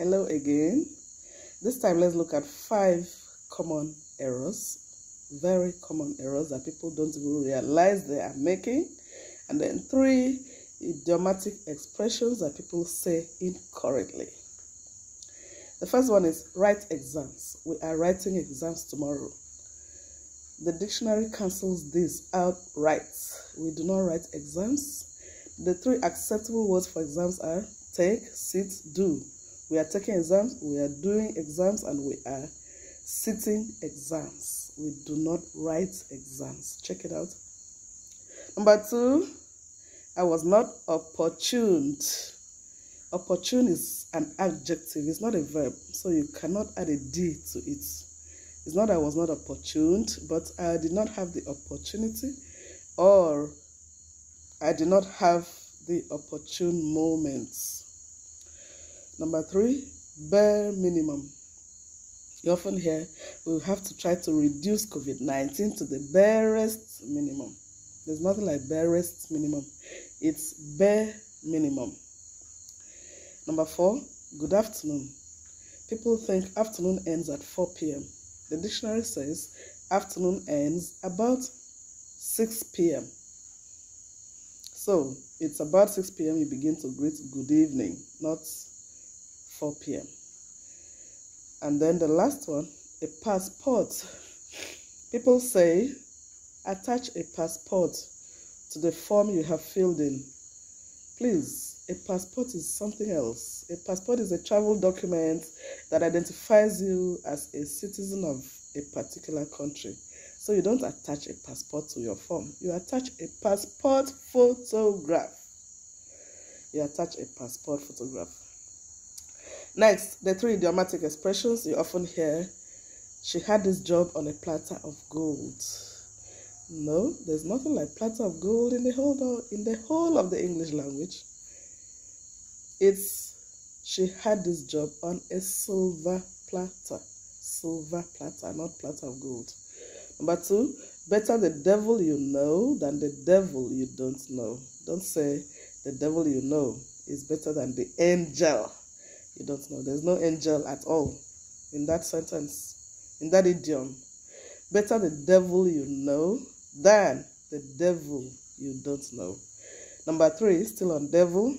Hello again. This time let's look at five common errors, very common errors that people don't even realize they are making. And then three idiomatic expressions that people say incorrectly. The first one is write exams. We are writing exams tomorrow. The dictionary cancels this outright. We do not write exams. The three acceptable words for exams are take, sit, do. We are taking exams, we are doing exams, and we are sitting exams. We do not write exams. Check it out. Number two, I was not opportuned. Opportune is an adjective, it's not a verb, so you cannot add a D to it. It's not I was not opportuned, but I did not have the opportunity or I did not have the opportune moments. Number three, bare minimum. You often hear we have to try to reduce COVID 19 to the barest minimum. There's nothing like barest minimum, it's bare minimum. Number four, good afternoon. People think afternoon ends at 4 p.m. The dictionary says afternoon ends about 6 p.m. So it's about 6 p.m. you begin to greet good evening, not 4 p.m. And then the last one, a passport. People say attach a passport to the form you have filled in. Please, a passport is something else. A passport is a travel document that identifies you as a citizen of a particular country. So you don't attach a passport to your form. You attach a passport photograph. You attach a passport photograph. Next, the three idiomatic expressions you often hear. She had this job on a platter of gold. No, there's nothing like platter of gold in the whole in the whole of the English language. It's she had this job on a silver platter. Silver platter, not platter of gold. Number two, better the devil you know than the devil you don't know. Don't say the devil you know is better than the angel you don't know. There's no angel at all in that sentence, in that idiom. Better the devil you know than the devil you don't know. Number three, still on devil.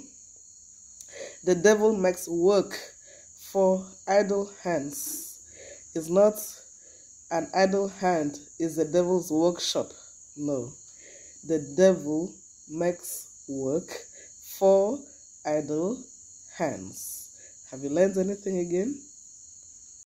The devil makes work for idle hands. It's not an idle hand is the devil's workshop. No. The devil makes work for idle hands. Have you learned anything again?